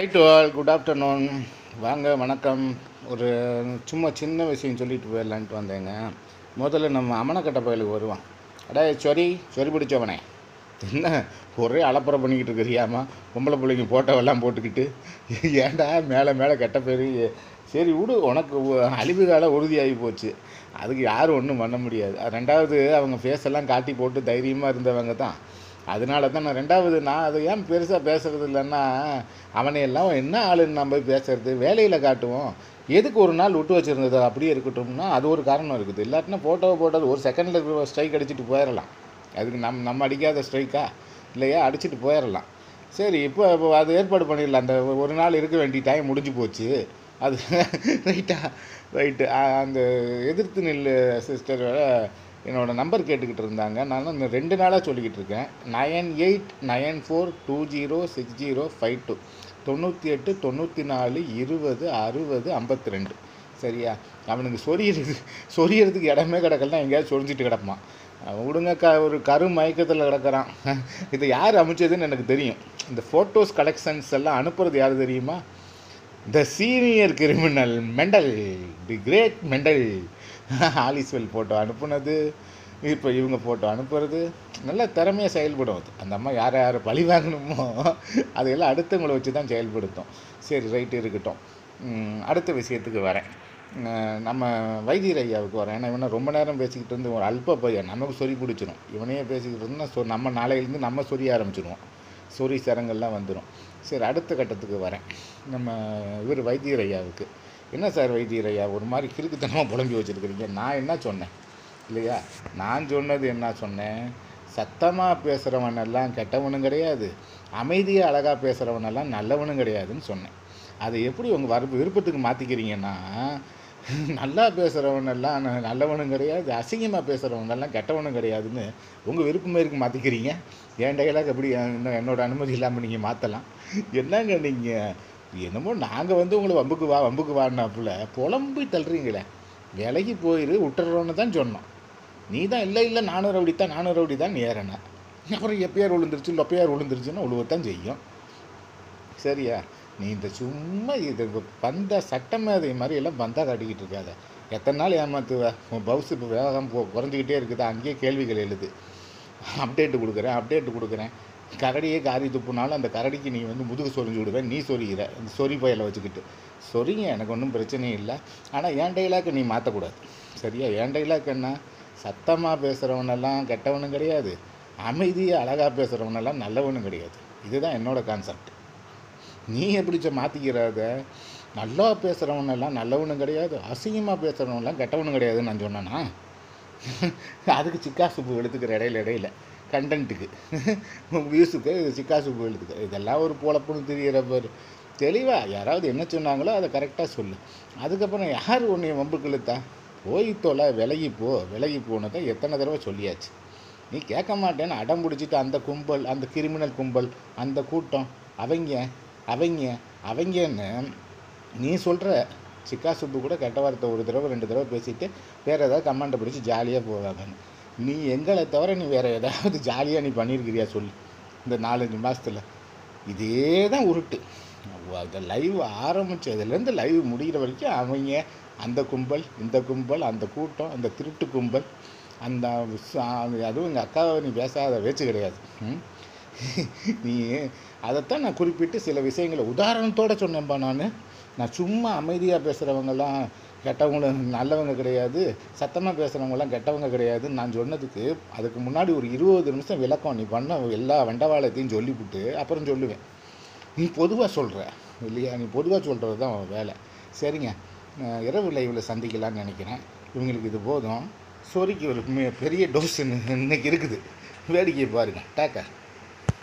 Right all good afternoon வாங்க வணக்கம். ஒரு சும்மா சின்ன விஷயம் சொல்லிட்டு போயிடலான்ட்டு வந்தேங்க. முதல்ல நம்ம அமனக்கட்ட பயலுக்கு வருவான் அடே சொரி சொறி பிடிச்சவனே. என்ன ஒரே அலப்பறை பண்ணிக்கிட்டு இருக்கிறியாமா பொம்பளை பிள்ளைங்க ஃபோட்டோவெல்லாம் போட்டுக்கிட்டு. ஏன்டா மேலே மேலே கெட்ட பேர்? சரி விடு உனக்கு அழிவு காலம் உறுதியாகி போச்சு. அதுக்கு யாரும் ஒன்றும் பண்ண முடியாது. ரெண்டாவது அவங்க ஃபேஸ் எல்லாம் காட்டி போட்டு தைரியமாக இருந்தவங்க தான். அதனால தான் நான் ரெண்டாவது நான் அதை ஏன் பெருசாக பேசுகிறது இல்லைன்னா அவனையெல்லாம் என்ன ஆளுன்னு நம்ம போய் பேசுறது? வேலையில் காட்டுவோம். எதுக்கு ஒரு நாள் விட்டு வச்சுருந்தது? அப்படியே இருக்கட்டும்னா அது ஒரு காரணம் இருக்குது. இல்லாட்டினா ஃபோட்டோவை போட்டது ஒரு செகண்டில் ஸ்ட்ரைக் அடிச்சுட்டு போயிடலாம் அதுக்கு நம் நம்ம அடிக்காத ஸ்ட்ரைக்கா இல்லையா? அடிச்சுட்டு போயிடலாம் சரி இப்போ இப்போ அது ஏற்பாடு பண்ணிடலாம். அந்த ஒரு நாள் இருக்க வேண்டிய டைம் முடிஞ்சு போச்சு. அது ரைட்டா ரைட்டு அந்த எதிர்த்து நெல் சிஸ்டர் என்னோடய நம்பர் கேட்டுக்கிட்டு இருந்தாங்க. நான் இந்த ரெண்டு நாளாக சொல்லிக்கிட்டு இருக்கேன். Nine eight nine four two zero six zero five two. தொண்ணூற்றி எட்டு தொண்ணூற்றி நாலு இருபது அறுபது ஐம்பத்தி ரெண்டு சரியா? அவனுக்கு சொரியறது சொரியறதுக்கு இடமே கிடக்கலாம் எங்கேயாவது சொரிஞ்சிட்டு கிடப்பான். அவன் விடுங்க க ஒரு கரு மயக்கத்தில் கிடக்கிறான். இதை யார் அமைச்சதுன்னு எனக்கு தெரியும். இந்த ஃபோட்டோஸ் கலெக்ஷன்ஸ் எல்லாம் அனுப்புறது யார் தெரியுமா? The senior criminal mental the great mental all is well photo அனுப்புனது இப்போ இவங்க ஃபோட்டோ அனுப்புறது நல்ல திறமையாக செயல்படும் அது. அந்த அம்மா யாரை யாரை பழி வாங்கணுமோ அதையெல்லாம் அடுத்தவங்களை வச்சு தான் செயல்படுத்தும். சரி ரைட்டு இருக்கட்டும். அடுத்த விஷயத்துக்கு வரேன். நம்ம வைத்தியர் ஐயாவுக்கு வரேன். ஏன்னா இவனை ரொம்ப நேரம் பேசிக்கிட்டு இருந்து ஒரு அல்ப பையன் நமக்கு சொறி பிடிச்சிரும். இவனையே பேசிக்கிட்டு இருந்தா சொ நம்ம நாளையிலேருந்து நம்ம சொரிய ஆரம்பிச்சிடுவோம் சொறி சரங்கள்லாம் வந்துடும் சரி அடுத்த கட்டத்துக்கு வரேன். நம்ம இவர் வைத்தியர் ஐயாவுக்கு. என்ன சார் வைத்தியரையா ஒரு மாதிரி கிறுக்குத்தனமாக புலம்பி வச்சுருக்கிறீங்க? நான் என்ன சொன்னேன்? இல்லையா? நான் சொன்னது என்ன சொன்னேன்? சத்தமாக பேசுகிறவனெல்லாம் கெட்டவனும் கிடையாது. அமைதியாக அழகாக பேசுகிறவனெல்லாம் நல்லவனும் கிடையாதுன்னு சொன்னேன். அதை எப்படி உங்கள் வர விருப்பத்துக்கு மாற்றிக்கிறீங்கன்னா நல்லா பேசுகிறவனெல்லாம் நல்லவனும் கிடையாது அசிங்கமாக பேசுகிறவனெல்லாம் கெட்டவனும் கிடையாதுன்னு உங்கள் விருப்பமேருக்கு மாற்றிக்கிறீங்க என் டைலாக் எப்படி இன்னும் என்னோட அனுமதி இல்லாமல் நீங்கள் மாற்றலாம் என்னங்க நீங்கள் என்னமோ நாங்கள் வந்து உங்களை வம்புக்கு வா வம்புக்கு வாடினாப்புல புலம்பி தள்ளுறீங்களே. விலகி போயிரு விட்டுறோன்னு தான் சொன்னோம். நீ தான் இல்லை இல்லை நானூறு ரவுடி தான் நானூறு ரவுடி தான் ஏறின. அப்புறம் எப்பயார் விழுந்துருச்சு லொப்பையார் விழுந்துருச்சுன்னா உழுவத்தான் செய்யும். சரியா? நீ இந்த சும்மா இது பந்த சட்டமேதை மாதிரி எல்லாம் பந்தா காட்டிக்கிட்டு இருக்காத. எத்தனை நாள் ஏமாத்துவ? உன் பவுஸ் இப்போ வேகம் போ குறைஞ்சிக்கிட்டே இருக்குது. அங்கேயே கேள்விகள் எழுது. அப்டேட்டு கொடுக்குறேன் அப்டேட்டு கொடுக்குறேன். கரடியே காரி துப்புனாலும் அந்த கரடிக்கு நீ வந்து முதுகு சொரிஞ்சு விடுவேன். நீ சொரிகிற இந்த சொறி பயலை வச்சுக்கிட்டு. சொரிங்க எனக்கு ஒன்றும் பிரச்சனையும் இல்லை. ஆனால் என் டைலாக்கு நீ மாற்றக்கூடாது சரியா? என் டைலாக் என்ன? சத்தமாக பேசுகிறவனெல்லாம் கெட்டவனும் கிடையாது. அமைதியாக அழகாக பேசுகிறவனெல்லாம் நல்லவனும் கிடையாது. இதுதான் என்னோடய கான்செப்ட் நீ எப்படிச்ச மாற்றிக்கிறத நல்லா பேசுகிறவனெல்லாம் நல்லவனும் கிடையாது. அசிங்கமாக பேசுகிறவனெல்லாம் கெட்டவனும் கிடையாதுன்னு நான் சொன்னேன்னா அதுக்கு சிக்கா சுப்பு எடுத்துக்கிற இடையில இடையில. கண்டென்ட்டுக்கு. வியூஸுக்கு சிக்கா போயிடுதுக்கு இதெல்லாம் ஒரு பொழப்புன்னு தெரியற பாரு. தெளிவாக யாராவது என்ன சொன்னாங்களோ அதை கரெக்டாக சொல்லு. அதுக்கப்புறம் யார் உன்னை வம்புக்கு இழுத்தா போய் தொலை விலகி போ. விலகி போனதை எத்தனை தடவை சொல்லியாச்சு. நீ கேட்க மாட்டேன்னு அடம் பிடிச்சிட்டு அந்த கும்பல் அந்த கிரிமினல் கும்பல் அந்த கூட்டம் அவங்க அவங்க அவங்கன்னு நீ சொல்கிற சிக்கா சுப்பு கூட கெட்ட வார்த்தை ஒரு தடவை ரெண்டு தடவை பேசிட்டு வேறு ஏதாவது கமெண்ட்டை பிடிச்சி ஜாலியாக போவாங்கன்னு நீ எங்களை தவிர நீ வேறு ஏதாவது ஜாலியாக நீ பண்ணியிருக்கிறியா சொல்லு. இந்த நாலஞ்சு மாதத்தில் இதே தான் உருட்டு. அந்த லைவ் ஆரம்பித்ததுலேருந்து லைவ் முடிகிற வரைக்கும் அவங்க அந்த கும்பல் இந்த கும்பல் அந்த கூட்டம் அந்த திருட்டு கும்பல் அந்த அதுவும் எங்கள் அக்காவை நீ பேசாத பேச்சு கிடையாது. ம்? நீ அதைத்தான் நான் குறிப்பிட்டு சில விஷயங்களை உதாரணத்தோடு சொன்னேன்ப்பா நான். நான் சும்மா அமைதியாக பேசுகிறவங்கெல்லாம் கெட்டவங்க நல்லவங்க கிடையாது சத்தமாக பேசுகிறவங்களாம் கெட்டவங்க கிடையாதுன்னு நான் சொன்னதுக்கு அதுக்கு முன்னாடி ஒரு இருபது நிமிஷம் விளக்கம் நீ பண்ண எல்லா வெண்டவாளத்தையும் சொல்லிவிட்டு அப்புறம் சொல்லுவேன். நீ பொதுவாக சொல்கிற இல்லையா? நீ பொதுவாக சொல்கிறது தான் வேலை. சரிங்க. இரவு லைவில் சந்திக்கலாம்னு நினைக்கிறேன். இவங்களுக்கு இது போதும். சொரிக்கு ஒரு பெரிய டோஸ் இன்னைக்கு இருக்குது. வேடிக்கையை பாருங்க. டேக்கர்